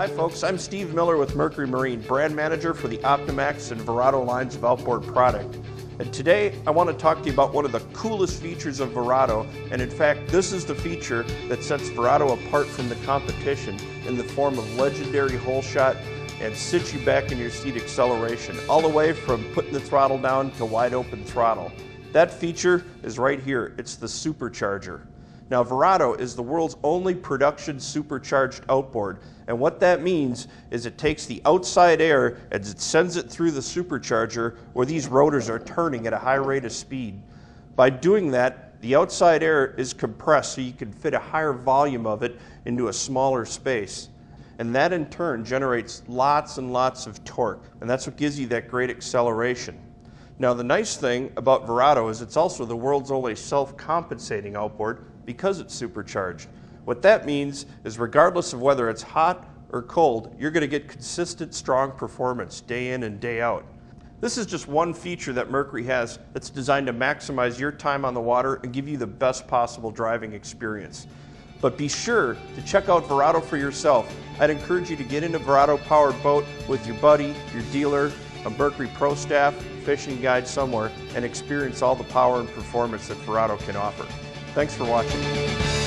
Hi folks, I'm Steve Miller with Mercury Marine, brand manager for the Optimax and Verado lines of outboard product. And today I want to talk to you about one of the coolest features of Verado, and in fact this is the feature that sets Verado apart from the competition in the form of legendary hole shot and sit you back in your seat acceleration, all the way from putting the throttle down to wide open throttle. That feature is right here, it's the supercharger. Now, Verado is the world's only production supercharged outboard. And what that means is it takes the outside air and it sends it through the supercharger where these rotors are turning at a high rate of speed. By doing that, the outside air is compressed so you can fit a higher volume of it into a smaller space. And that in turn generates lots and lots of torque. And that's what gives you that great acceleration. Now, the nice thing about Verado is it's also the world's only self compensating outboard because it's supercharged. What that means is regardless of whether it's hot or cold, you're going to get consistent, strong performance day in and day out. This is just one feature that Mercury has that's designed to maximize your time on the water and give you the best possible driving experience. But be sure to check out Verado for yourself. I'd encourage you to get into Verado powered boat with your buddy, your dealer, a Mercury Pro staff, fishing guide somewhere, and experience all the power and performance that Verado can offer. Thanks for watching.